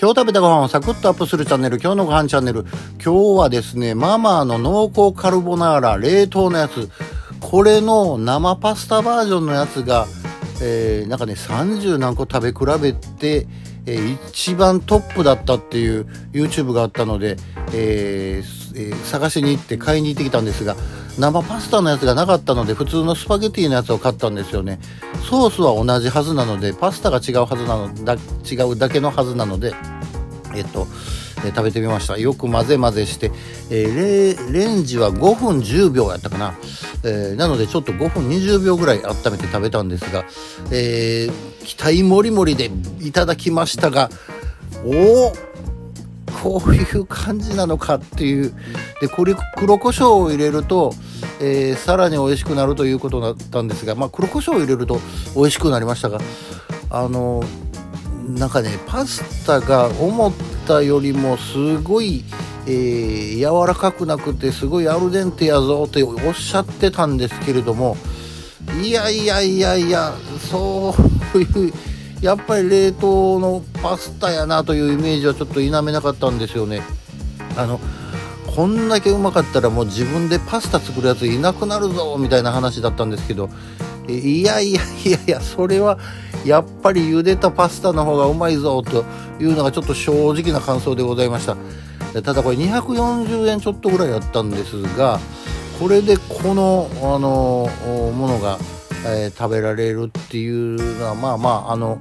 今日食べたご飯をサクッとアップするチャンネル、今日のご飯チャンネル。今日はですね、ママの濃厚カルボナーラ、冷凍のやつ。これの生パスタバージョンのやつが、えー、なんかね、30何個食べ比べて、えー、一番トップだったっていう YouTube があったので、えーえー、探しに行って買いに行ってきたんですが生パスタのやつがなかったので普通のスパゲティのやつを買ったんですよね。ソースは同じはずなのでパスタが違うはずなのだ違うだけのはずなのでえっとえ、食べてみました。よく混ぜ混ぜして、えー、レンジは5分10秒やったかな、えー、なのでちょっと5分20秒ぐらい温めて食べたんですが、えー期待もりもりでいただきましたがおおこういう感じなのかっていう。でこれ黒胡椒を入れると、えー、さらに美味しくなるということだったんですが、まあ、黒胡椒を入れると美味しくなりましたがあのなんかねパスタが思ったよりもすごい、えー、柔らかくなくてすごいアルデンテやぞっておっしゃってたんですけれどもいやいやいやいやそういうやっぱり冷凍のパスタやなというイメージはちょっと否めなかったんですよね。あのこんだけうまかったらもう自分でパスタ作るやつい。なくなるぞみたいな話だったんですけどいやいやいやいやそれはやっぱり茹でたパスタの方がうまいぞというのがちょっと正直な感想でございました。ただこれ240円ちょっとぐらいやったんですがこれでこのあのものが、えー、食べられるっていうのはまあまああの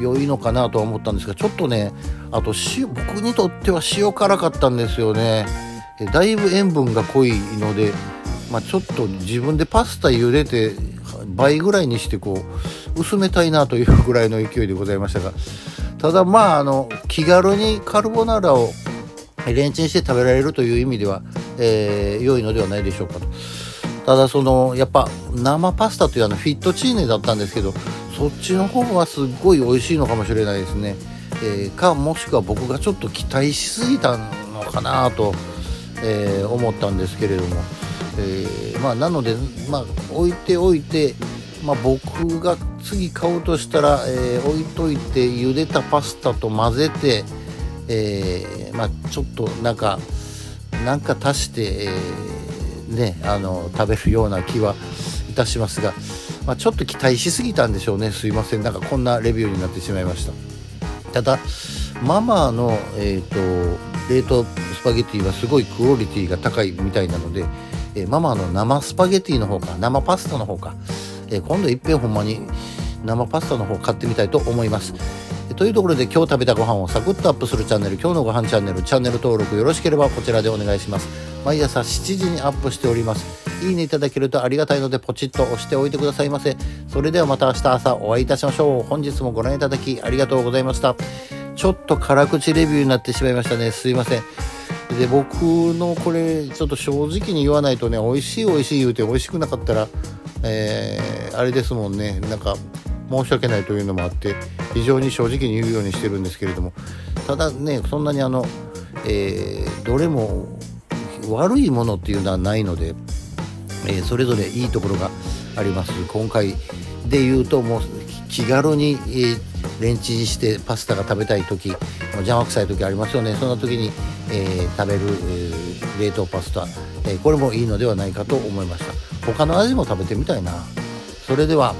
良いのかなとは思ったんですがちょっとねあと塩僕にとっては塩辛かったんですよねだいぶ塩分が濃いので、まあ、ちょっと自分でパスタ茹でて倍ぐらいにしてこう薄めたいなというぐらいの勢いでございましたがただまああの気軽にカルボナーラをレンチンして食べられるという意味では、えー、良いのではないでしょうかと。ただそのやっぱ生パスタというあのフィットチーネだったんですけどそっちの方はすっごい美味しいのかもしれないですね。えー、かもしくは僕がちょっと期待しすぎたのかなと、えー、思ったんですけれども。えー、まあ、なので、まあ、置いておいて、まあ、僕が次買おうとしたら、えー、置いといて茹でたパスタと混ぜて、えー、まあ、ちょっとなんかなんか足して、えね、あの食べるような気はいたしますが、まあ、ちょっと期待しすぎたんでしょうね。すいません。なんかこんなレビューになってしまいました。ただママの、えーと冷凍スパゲティはすごいクオリティが高いみたいなのでえー、ママの生スパゲティの方か生パスタの方か、えー、今度いっぺんほんまに生パスタの方買ってみたいと思います。というところで今日食べたご飯をサクッとアップするチャンネル今日のご飯チャンネルチャンネル登録よろしければこちらでお願いします。毎朝7時にアップしております。いいねいただけるとありがたいのでポチッと押しておいてくださいませ。それではまた明日朝お会いいたしましょう。本日もご覧いただきありがとうございました。ちょっと辛口レビューになってしまいましたね。すいません。で僕のこれちょっと正直に言わないとね美味しい美味しい言うて美味しくなかったら、えー、あれですもんね。なんか申し訳ないというのもあって。非常に正直に言うようにしてるんですけれどもただねそんなにあの、えー、どれも悪いものっていうのはないので、えー、それぞれいいところがあります。今回で言うともう気軽に、えー、レンチンしてパスタが食べたい時邪魔くさい時ありますよね。そんな時に、えー、食べる、えー、冷凍パスタ、えこれもいいのではないかと思いました。他の味も食べてみたいな。それでは